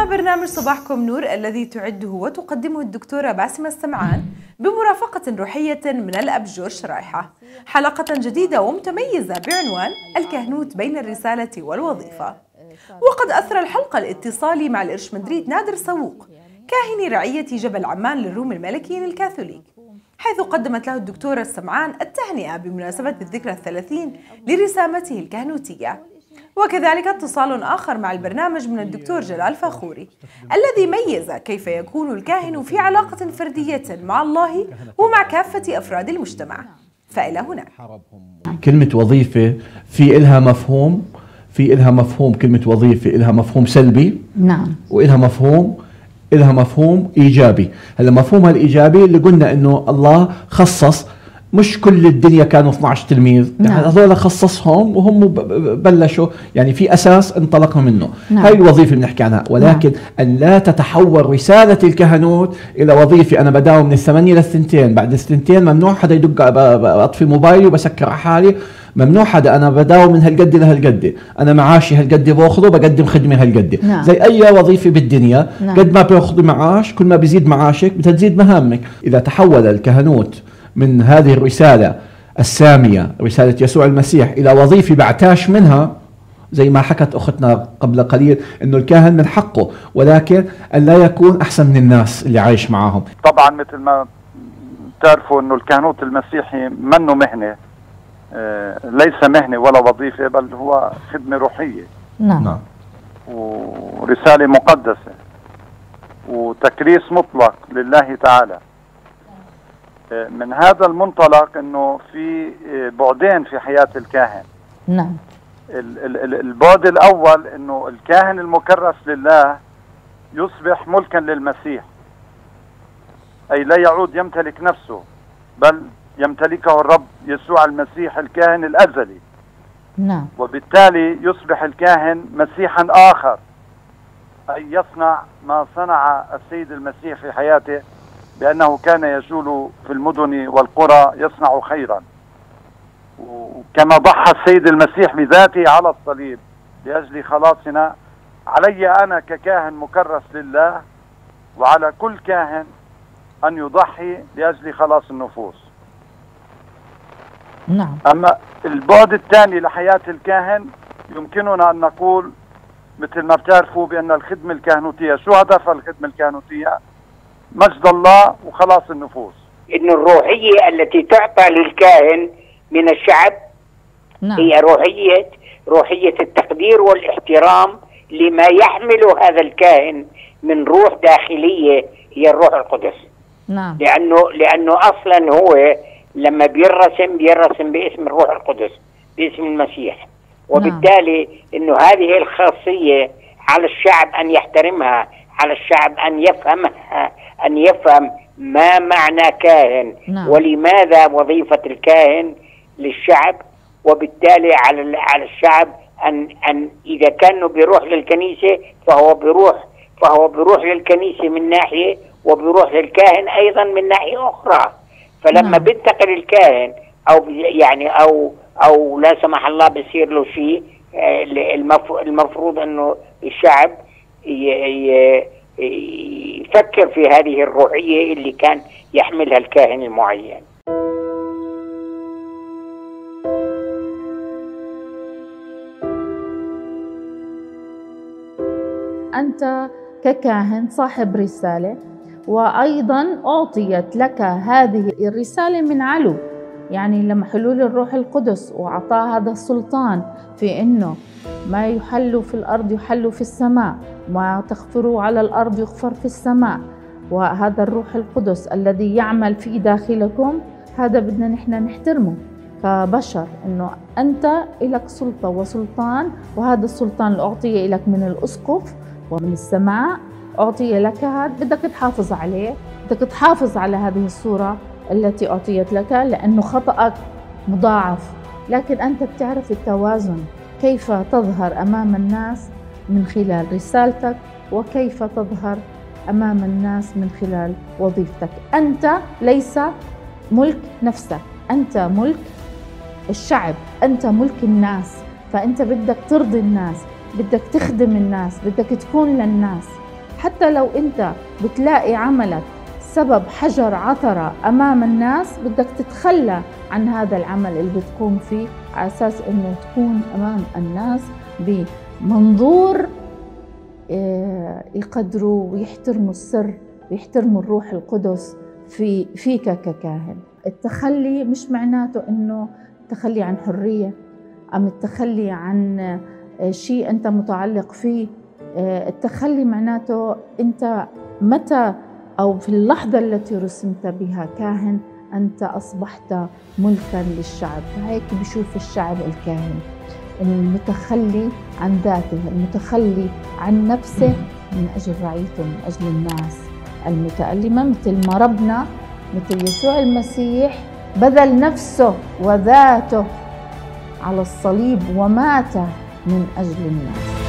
أما برنامج صباحكم نور الذي تعده وتقدمه الدكتورة باسمة السمعان بمرافقة روحية من الأب جورج رايحة حلقة جديدة ومتميزة بعنوان الكهنوت بين الرسالة والوظيفة. وقد أثر الحلقة الاتصالي مع الإرشمندريت نادر صووق كاهن رعية جبل عمان للروم الملكيين الكاثوليك. حيث قدمت له الدكتورة السمعان التهنئة بمناسبة الذكرى الثلاثين لرسامته الكهنوتية. وكذلك اتصال آخر مع البرنامج من الدكتور جلال فخوري الذي ميز كيف يكون الكاهن في علاقة فردية مع الله ومع كافة أفراد المجتمع. فإلى هنا. كلمة وظيفة في إلها مفهوم في إلها مفهوم كلمة وظيفة إلها مفهوم سلبي نعم. وإلها مفهوم إلها مفهوم إيجابي. هلا مفهومها الإيجابي اللي قلنا إنه الله خصص مش كل الدنيا كانوا 12 تلميذ. نعم. يعني هذول خصصهم وهم بلشوا. يعني في أساس انطلقوا منه. نعم. هاي الوظيفة اللي بنحكي عنها. ولكن أن لا تتحول رسالة الكهنوت إلى وظيفة. أنا بداوم من الثمانية للثنتين بعد الثنتين ممنوع حدا يدق اطفي موبايلي وبسكر على حالي. ممنوع حدا. أنا بداوم من هالقد لهالقد أنا معاشي هالقد بأخذه بقدم خدمة هالقد. نعم. زي أي وظيفة بالدنيا نعم. قد ما بياخذ معاش كل ما بيزيد معاشك بتزيد مهامك. إذا تحول الكهنوت من هذه الرسالة السامية رسالة يسوع المسيح إلى وظيفة بعتاش منها زي ما حكت أختنا قبل قليل إنه الكاهن من حقه ولكن أن لا يكون أحسن من الناس اللي عايش معاهم طبعا مثل ما تعرفوا إنه الكهنوت المسيحي منه مهنة آه، ليس مهنة ولا وظيفة بل هو خدمة روحية. نعم. ورسالة مقدسة وتكريس مطلق لله تعالى. من هذا المنطلق إنه في آه، بعدين في حياة الكاهن. نعم. ال- ال- ال- البعد الأول إنه الكاهن المكرس لله يصبح ملكا للمسيح. أي لا يعود يمتلك نفسه بل يمتلكه الرب يسوع المسيح الكاهن الأزلي. نعم. وبالتالي يصبح الكاهن مسيحا آخر. أي يصنع ما صنع السيد المسيح في حياته بانه كان يجول في المدن والقرى يصنع خيرا. وكما ضحى السيد المسيح بذاته على الصليب لأجل خلاصنا علي أنا ككاهن مكرس لله وعلى كل كاهن أن يضحي لأجل خلاص النفوس. نعم. أما البعد الثاني لحياة الكاهن يمكننا أن نقول مثل ما بتعرفوا بأن الخدمة الكهنوتية شو هدف الخدمة الكهنوتية؟ مجد الله وخلاص النفوس. ان الروحية التي تعطى للكاهن من الشعب نعم. هي روحية روحية التقدير والاحترام لما يحمله هذا الكاهن من روح داخلية هي الروح القدس. نعم. لأنه لأنه أصلا هو لما بيرسم بيرسم باسم الروح القدس باسم المسيح. وبالتالي إنه هذه الخاصية على الشعب أن يحترمها على الشعب أن يفهمها أن يفهم ما معنى كاهن نعم. ولماذا وظيفة الكاهن للشعب وبالتالي على على الشعب ان أن إذا كانه بيروح للكنيسة فهو بيروح فهو بيروح للكنيسة من ناحية وبيروح للكاهن أيضا من ناحية أخرى فلما نعم. بينتقل الكاهن بي- يعني أو أو لا سمح الله بيصير له شيء آه، المف- المفروض إنه الشعب ي- ي- يفكر في هذه الروحية اللي كان يحملها الكاهن المعين. أنت ككاهن صاحب رسالة وأيضا أعطيت لك هذه الرسالة من علو. يعني لما حلول الروح القدس وأعطاه هذا السلطان في أنه ما يحل في الأرض يحل في السماء ما تغفروا على الأرض يغفر في السماء. وهذا الروح القدس الذي يعمل في داخلكم هذا بدنا نحن نحترمه كبشر إنه أنت لك سلطة وسلطان وهذا السلطان اللي أعطي لك من الأسقف ومن السماء أعطي لك هذا بدك تحافظ عليه بدك تحافظ على هذه الصورة. التي أعطيت لك لأنه خطأك مضاعف. لكن أنت بتعرف التوازن كيف تظهر أمام الناس من خلال رسالتك وكيف تظهر أمام الناس من خلال وظيفتك. أنت ليس ملك نفسك أنت ملك الشعب أنت ملك الناس. فأنت بدك ترضي الناس بدك تخدم الناس بدك تكون للناس. حتى لو أنت بتلاقي عملك سبب حجر عثرة أمام الناس. بدك تتخلى عن هذا العمل اللي بتقوم فيه على أساس أنه تكون أمام الناس بمنظور آه، يقدروا ويحترموا السر ويحترموا الروح القدس في فيك ككاهن. التخلي مش معناته إنه التخلي عن حرية أم التخلي عن آه، شيء أنت متعلق فيه. آه، التخلي معناته أنت متى أو في اللحظة التي رسمت بها كاهن أنت أصبحت ملكا للشعب. فهيك بشوف الشعب الكاهن. المتخلي عن ذاته المتخلي عن نفسه من أجل رعيته من أجل الناس المتألمة مثل ما ربنا مثل يسوع المسيح بذل نفسه وذاته على الصليب ومات من أجل الناس.